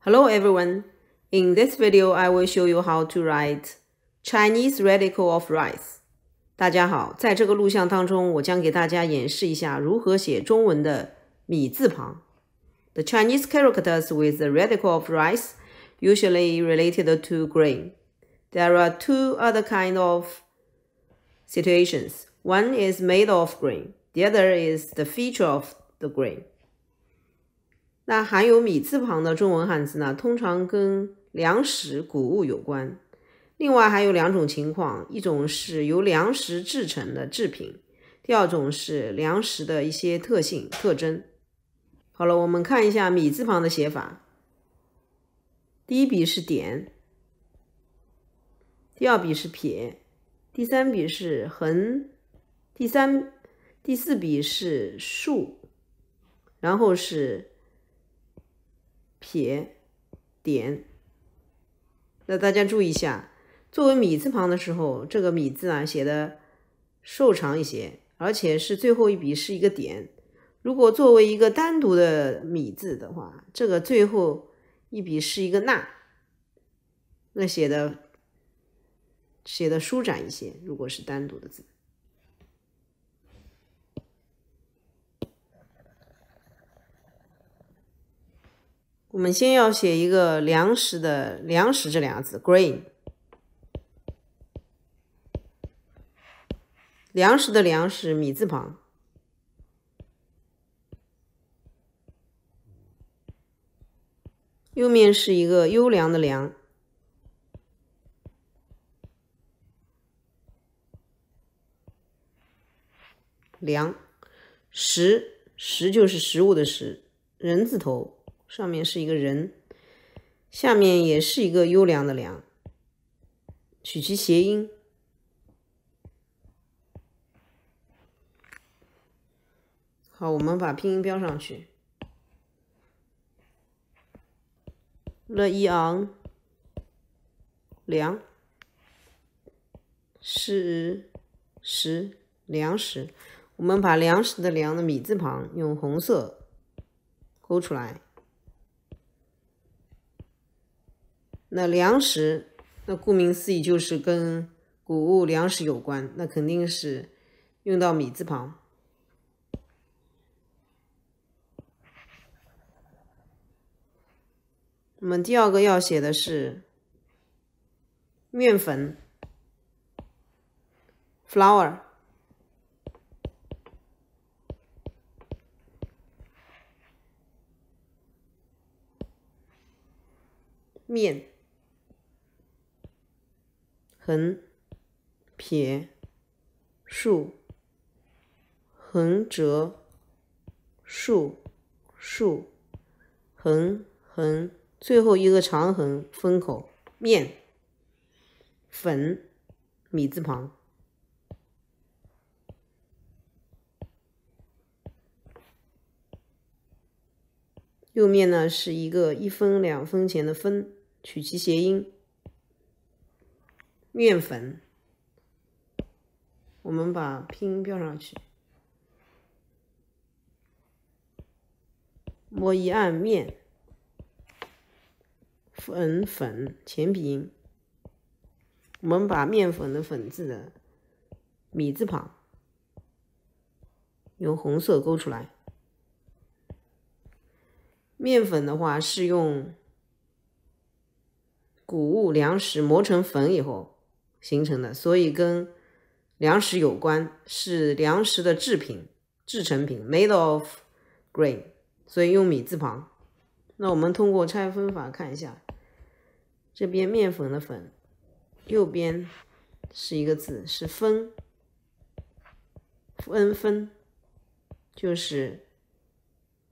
Hello everyone. In this video, I will show you how to write Chinese radical of rice. 大家好，在这个录像当中，我将给大家演示一下如何写中文的米字旁。The Chinese characters with the radical of rice usually related to grain. There are two other kind of situations. One is made of grain. The other is the feature of the grain. 那含有米字旁的中文汉字呢，通常跟粮食、谷物有关。另外还有两种情况，一种是由粮食制成的制品，第二种是粮食的一些特性特征。好了，我们看一下米字旁的写法。第一笔是点，第二笔是撇，第三笔是横，第三、第四笔是竖，然后是。撇点，那大家注意一下，作为米字旁的时候，这个米字啊写的瘦长一些，而且是最后一笔是一个点。如果作为一个单独的米字的话，这个最后一笔是一个捺，那写的写的舒展一些。如果是单独的字。我们先要写一个粮食的“粮食”这两个字，grain。粮食的“粮”是米字旁，右面是一个优良的“良”，粮食食就是食物的食，人字头。上面是一个人，下面也是一个优良的良，取其谐音。好，我们把拼音标上去。了一昂，粮，食食粮食。我们把粮食的粮的米字旁用红色勾出来。那粮食，那顾名思义就是跟谷物、粮食有关，那肯定是用到米字旁。我们第二个要写的是面粉，flour，面。横撇竖横折竖竖横横，最后一个长横封口面粉米字旁，右面呢是一个一分两分钱的分，取其谐音。面粉，我们把拼音标上去。摸一按面，粉粉前鼻音。我们把面粉的粉字的米字旁用红色勾出来。面粉的话是用谷物粮食磨成粉以后。形成的，所以跟粮食有关，是粮食的制品、制成品，made of grain，所以用米字旁。那我们通过拆分法看一下，这边面粉的粉，右边是一个字，是分，分分，就是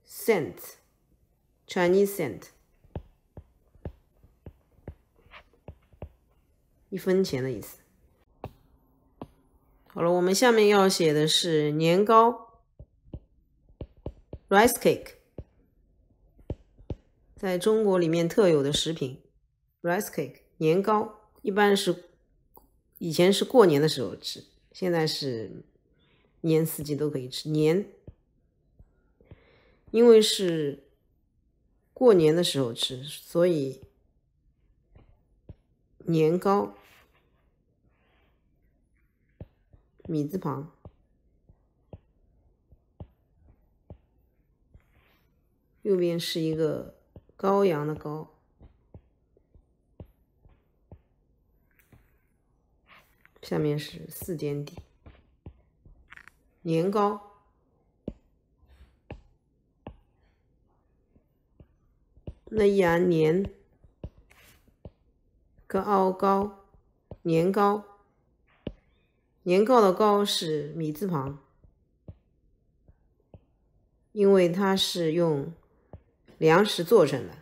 cent，Chinese cent。一分钱的意思。好了，我们下面要写的是年糕，rice cake，在中国里面特有的食品，rice cake 年糕，一般是以前是过年的时候吃，现在是年四季都可以吃年，因为是过年的时候吃，所以年糕，米字旁，右边是一个羔羊的羔，下面是四点底，年糕。那一然年个凹高，年糕，年糕的糕是米字旁，因为它是用粮食做成的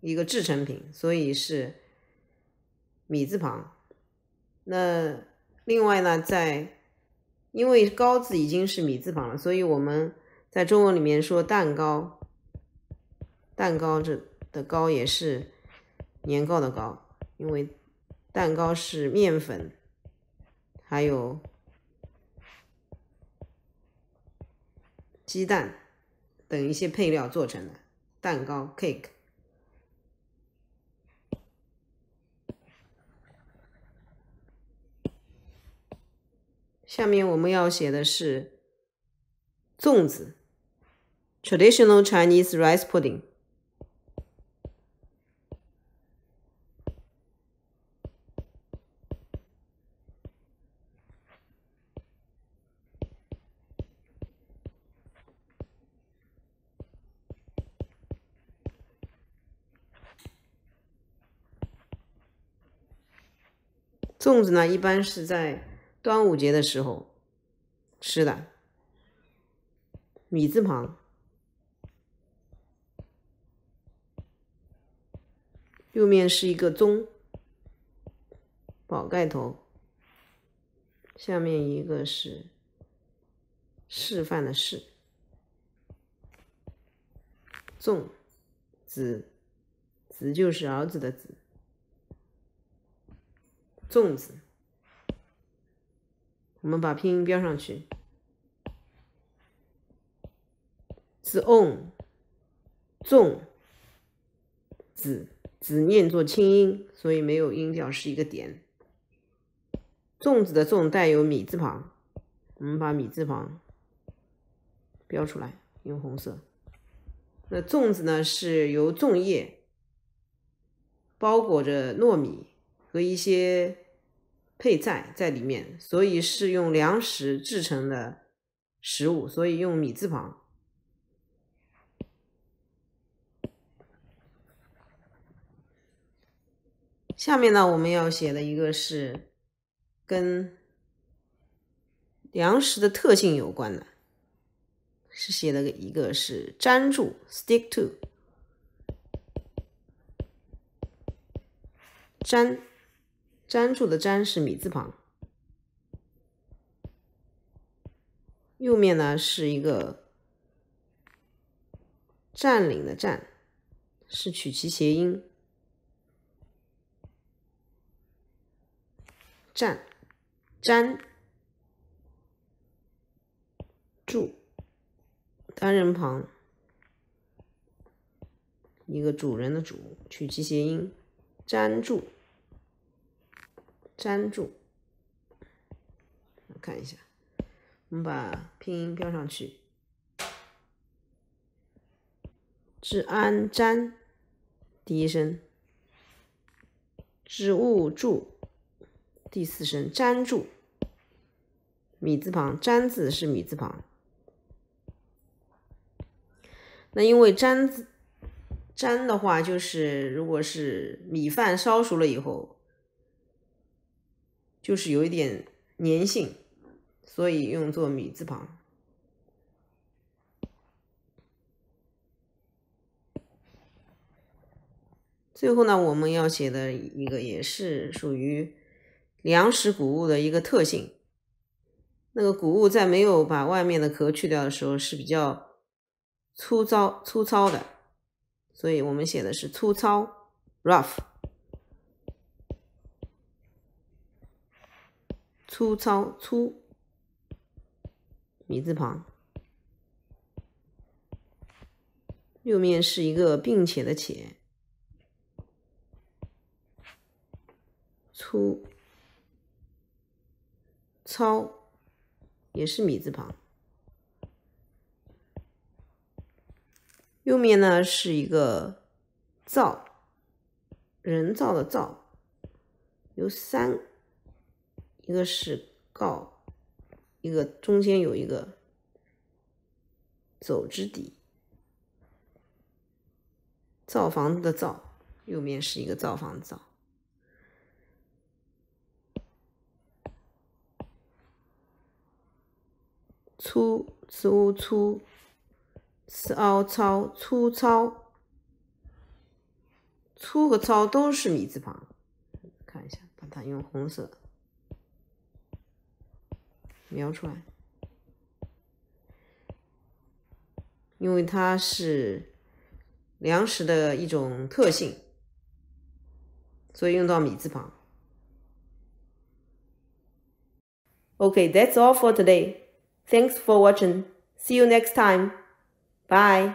一个制成品，所以是米字旁。那另外呢，在因为糕字已经是米字旁了，所以我们在中文里面说蛋糕。蛋糕这的糕也是年糕的糕，因为蛋糕是面粉还有鸡蛋等一些配料做成的蛋糕 cake。下面我们要写的是粽子，traditional Chinese rice pudding。粽子呢，一般是在端午节的时候吃的。米字旁，右面是一个宗，宝盖头，下面一个是示范的示，粽子，子就是儿子的子。粽子，我们把拼音标上去。z o n 粽子子念作清音，所以没有音调，是一个点。粽子的粽带有米字旁，我们把米字旁标出来，用红色。那粽子呢，是由粽叶包裹着糯米。和一些配菜在里面，所以是用粮食制成的食物，所以用米字旁。下面呢，我们要写的一个是跟粮食的特性有关的，是写的一个是粘住 （stick to），粘。粘住的粘是米字旁，右面呢是一个占领的占，是取其谐音，占粘住单人旁，一个主人的主，取其谐音，粘住。粘住，我看一下，我们把拼音标上去。治安粘，第一声；植物住，第四声。粘住，米字旁，粘字是米字旁。那因为粘字粘的话，就是如果是米饭烧熟了以后。就是有一点粘性，所以用作米字旁。最后呢，我们要写的一个也是属于粮食谷物的一个特性。那个谷物在没有把外面的壳去掉的时候是比较粗糙粗糙的，所以我们写的是粗糙 （rough）。粗糙粗，米字旁，右面是一个并且的且，粗、糙也是米字旁。右面呢是一个造，人造的造，有三，一个是告，一个中间有一个走之底。造房子的造，右面是一个造房造。粗粗粗，糙糙粗糙，粗和糙都是米字旁。看一下，把它用红色描出来，因为它是。粮食的一种特性，所以用到米字旁。Okay, that's all for today. Thanks for watching. See you next time. Bye.